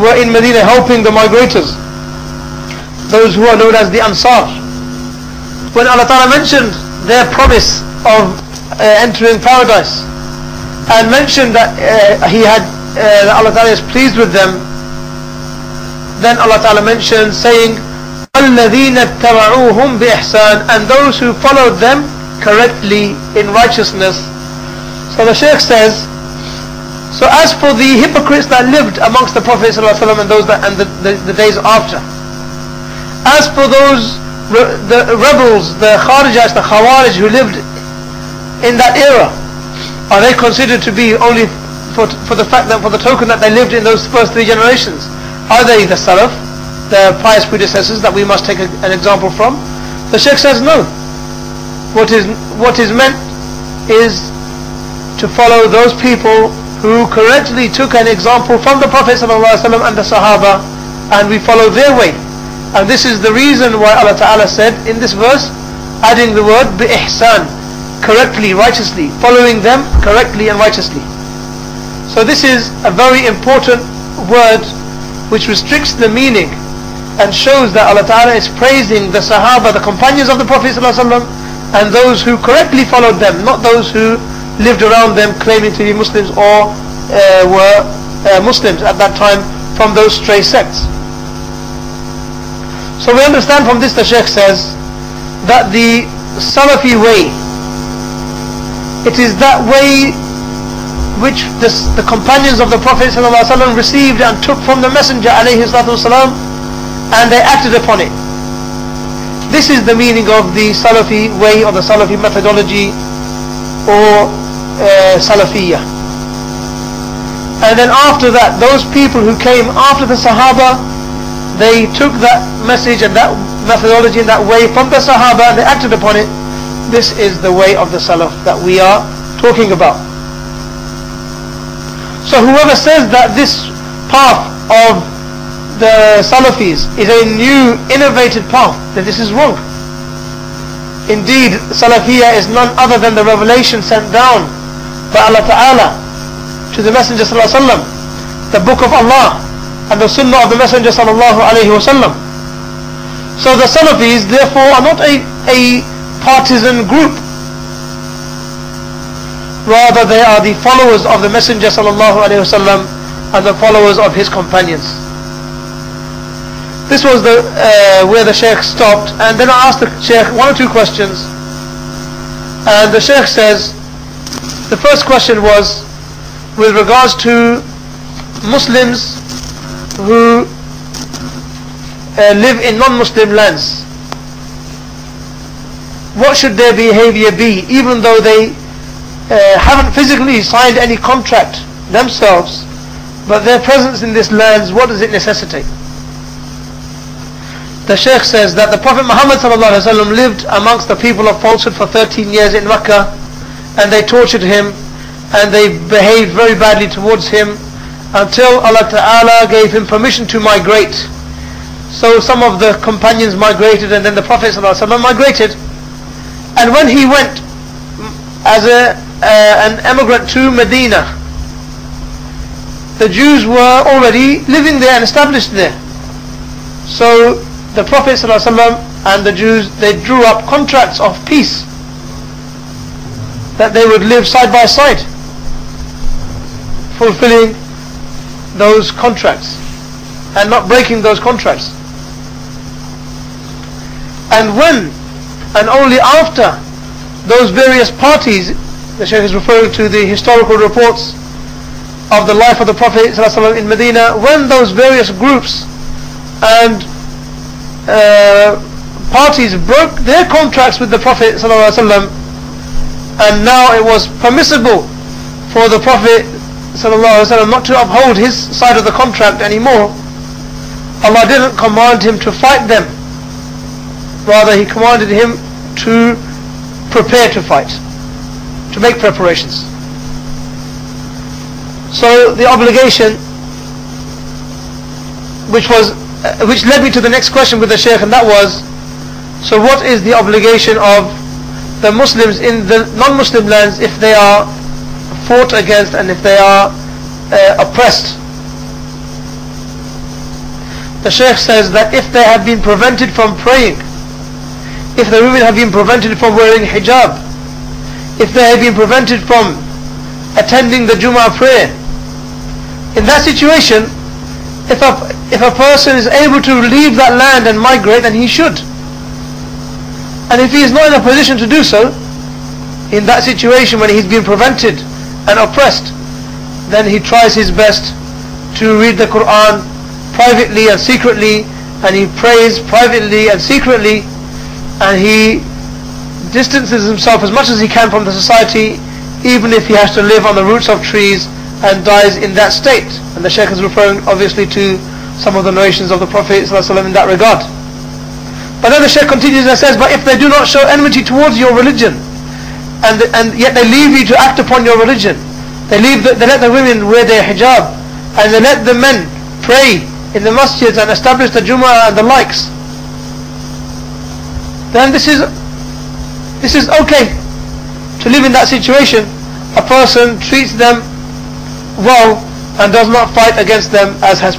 were in Medina helping the migrators, those who are known as the Ansar. When Allah Ta'ala mentioned their promise of uh, entering paradise and mentioned that uh, He had, uh, that Allah Ta'ala is pleased with them, then Allah Ta'ala mentioned saying, الذين اتبعوهم بإحسان and those who followed them correctly in righteousness. So the Shaykh says, so as for the hypocrites that lived amongst the Prophet ﷺ and those that and the, the, the days after, as for those the rebels, the Kharijites, the Khawarij who lived in that era, are they considered to be only for, for the fact that for the token that they lived in those first three generations? Are they the Salaf, the pious predecessors that we must take a, an example from? The Sheikh says no. What is what is meant is to follow those people who correctly took an example from the Prophet ﷺ and the Sahaba and we follow their way. And this is the reason why Allah Ta'ala said in this verse, adding the word bi-ihsan, correctly, righteously, following them correctly and righteously. So this is a very important word which restricts the meaning and shows that Allah Ta'ala is praising the Sahaba, the companions of the Prophet ﷺ and those who correctly followed them, not those who lived around them claiming to be Muslims or uh, were uh, Muslims at that time from those stray sects. So we understand from this the Sheikh says that the Salafi way, it is that way which this, the companions of the Prophet ﷺ received and took from the Messenger والسلام, and they acted upon it. This is the meaning of the Salafi way or the Salafi methodology or uh. And then after that, those people who came after the Sahaba, they took that message and that methodology and that way from the Sahaba and they acted upon it. This is the way of the Salaf that we are talking about. So whoever says that this path of the Salafis is a new, innovative path, then this is wrong. Indeed, Salafiyah is none other than the revelation sent down by Allah Ta'ala to the Messenger Sallallahu Alaihi Wasallam, the book of Allah and the Sunnah of the Messenger Sallallahu Alaihi Wasallam. So the Salafis therefore are not a, a partisan group. Rather they are the followers of the Messenger Sallallahu Alaihi Wasallam and the followers of his companions. This was the uh, where the Sheikh stopped and then I asked the Sheikh one or two questions and the Sheikh says the first question was with regards to Muslims who uh, live in non-Muslim lands. What should their behavior be even though they uh, haven't physically signed any contract themselves but their presence in these lands, what does it necessitate? The Sheikh says that the Prophet Muhammad lived amongst the people of falsehood for 13 years in Mecca and they tortured him and they behaved very badly towards him until Allah Ta'ala gave him permission to migrate. So some of the companions migrated and then the Prophet ﷺ migrated. And when he went as a, uh, an emigrant to Medina, the Jews were already living there and established there. So the Prophet ﷺ and the Jews, they drew up contracts of peace that they would live side by side, fulfilling those contracts and not breaking those contracts. And when and only after those various parties, the Shaykh is referring to the historical reports of the life of the Prophet ﷺ in Medina, when those various groups and uh, parties broke their contracts with the Prophet ﷺ and now it was permissible for the Prophet ﷺ not to uphold his side of the contract anymore, Allah didn't command him to fight them. Rather, He commanded him to prepare to fight, to make preparations. So the obligation, which was, uh, which led me to the next question with the Shaykh, and that was, so what is the obligation of the Muslims in the non-Muslim lands if they are fought against and if they are uh, oppressed. the Shaykh says that if they have been prevented from praying, if the women have been prevented from wearing hijab, if they have been prevented from attending the Jummah prayer, in that situation, if a, if a person is able to leave that land and migrate, then he should. And if he is not in a position to do so, in that situation when he's been prevented and oppressed, then he tries his best to read the Quran privately and secretly, and he prays privately and secretly, and he distances himself as much as he can from the society, even if he has to live on the roots of trees and dies in that state. And the Shaykh is referring obviously to some of the narrations of the Prophet in that regard. But then the Shaykh continues and says, but if they do not show enmity towards your religion, and, and yet they leave you to act upon your religion, they leave the, they let the women wear their hijab, and they let the men pray in the masjids and establish the Jummah and the likes, then this is this is okay to live in that situation. A person treats them well and does not fight against them as has